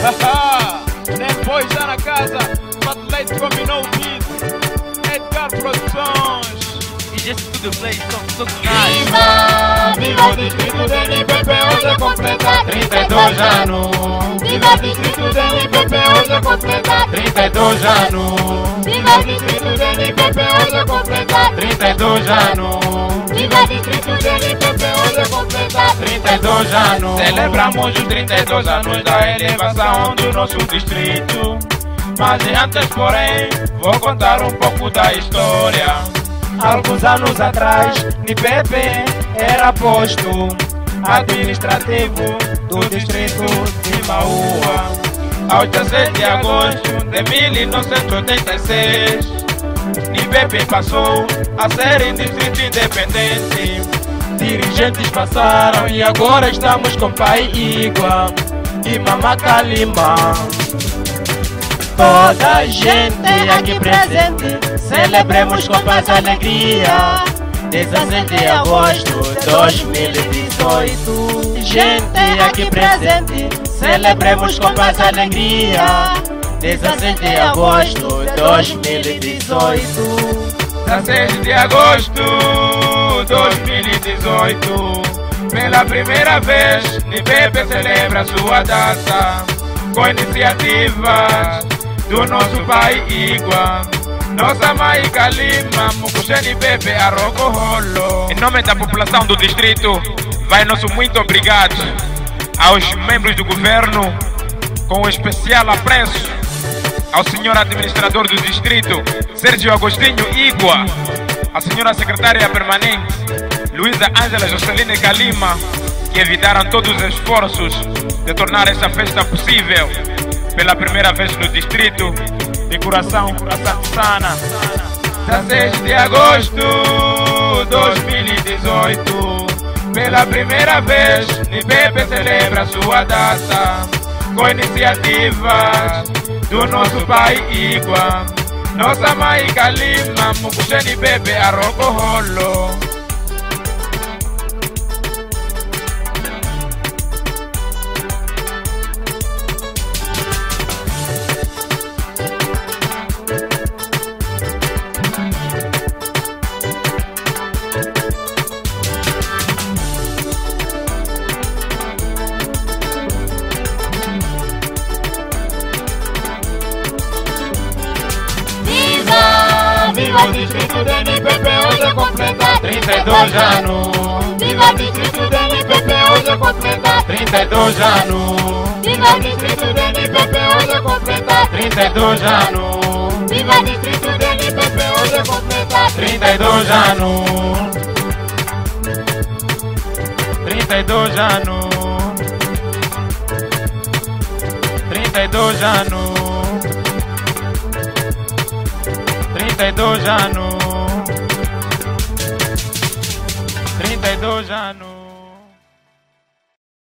Haha, Boy já na casa, Fat Leite combinou o beat, Edgar Produções. E just tudo play, só só Viva, viva o distrito do NPP, hoje é completa. 32 anos. Viva o distrito do NPP, hoje é completa. 32 anos, Viva o distrito do NPP, hoje é completa. 32 anos, 32 anos. Celebramos os 32 anos da elevação do nosso distrito. Mas antes, porém, vou contar um pouco da história. Alguns anos atrás, NIPP era posto administrativo do distrito de Maua. Ao 16 de agosto de 1986, NIPP passou a ser distrito independente. Dirigentes passaram e agora estamos com Pai Igua e Mama Kalima. Toda a gente aqui presente, celebremos com paz e alegria. 16 de agosto de 2018. Gente aqui presente, celebremos com paz e alegria. 16 de agosto de 2018. 16 de agosto 2018 Pela primeira vez NIPP celebra sua data Com iniciativas do nosso pai Igua. Nossa mãe Kalima Mukusheni Pepe Arroco Rolo. Em nome da população do distrito Vai nosso muito obrigado Aos membros do governo Com especial apreço ao senhor administrador do distrito, Sérgio Agostinho Igua, a senhora secretária permanente, Luísa Ângela Joceline Kalima, que evitaram todos os esforços de tornar essa festa possível pela primeira vez no distrito, de coração, coração sana. 16 de agosto 2018, pela primeira vez, NIPP celebra sua data com iniciativas do nosso pai Igua. Nossa mãe Kalima, Mukusheni Bebe, Arroco Rolo. Viva, distrito do NPP, hoje completa 32 anos, Viva distrito do NPP, hoje é completa 32 anos, Viva distrito do NPP, hoje é completa 32 anos, Viva distrito do NPP, hoje é completa 32 anos, 32 anos, 32 anos, 32 anos, 32 anos.